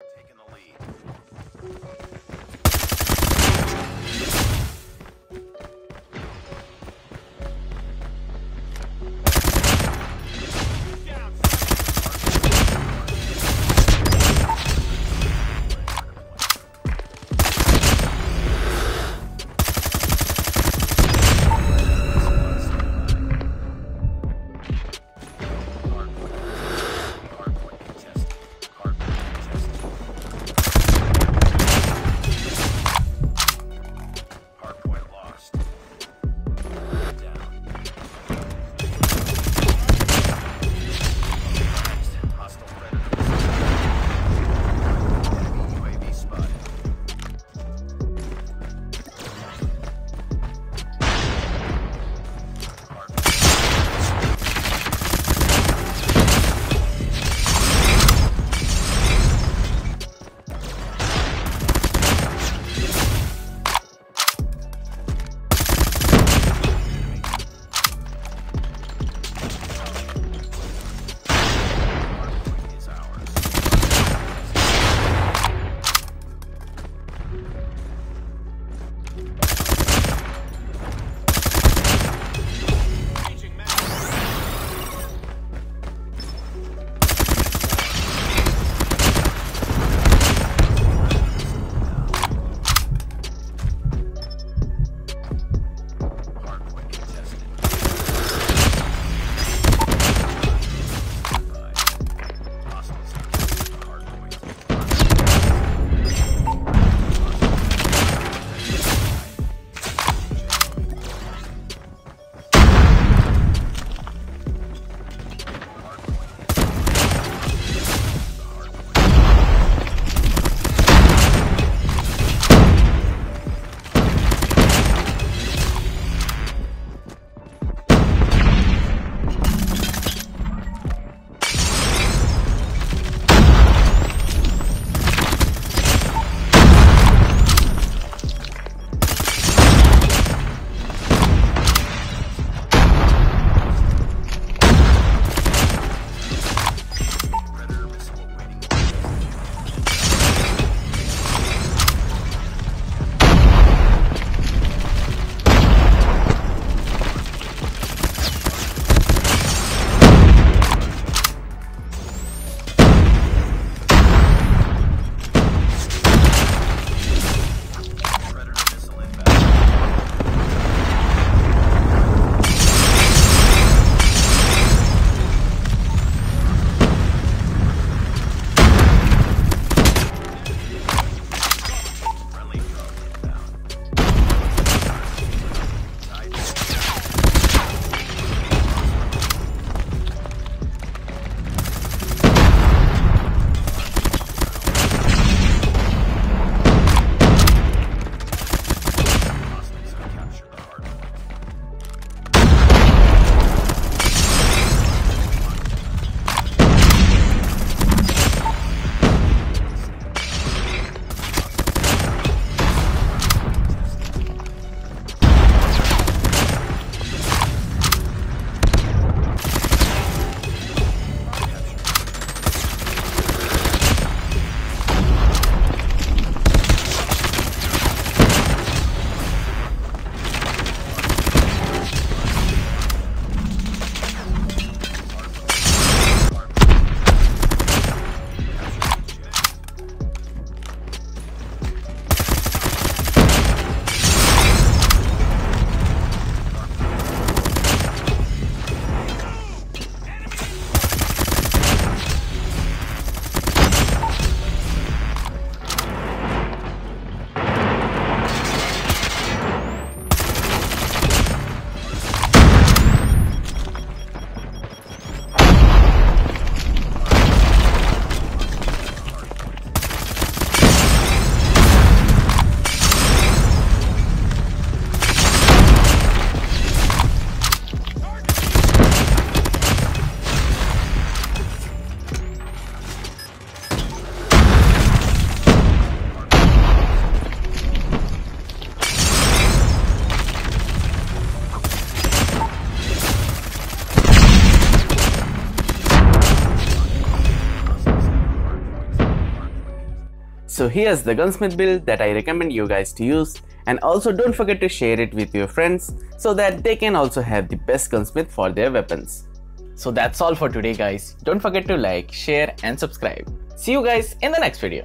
Taking the So here's the gunsmith build that I recommend you guys to use and also don't forget to share it with your friends so that they can also have the best gunsmith for their weapons. So that's all for today guys. Don't forget to like, share and subscribe. See you guys in the next video.